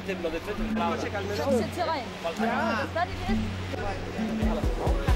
frente, lo de frente. No, no, no, no, no,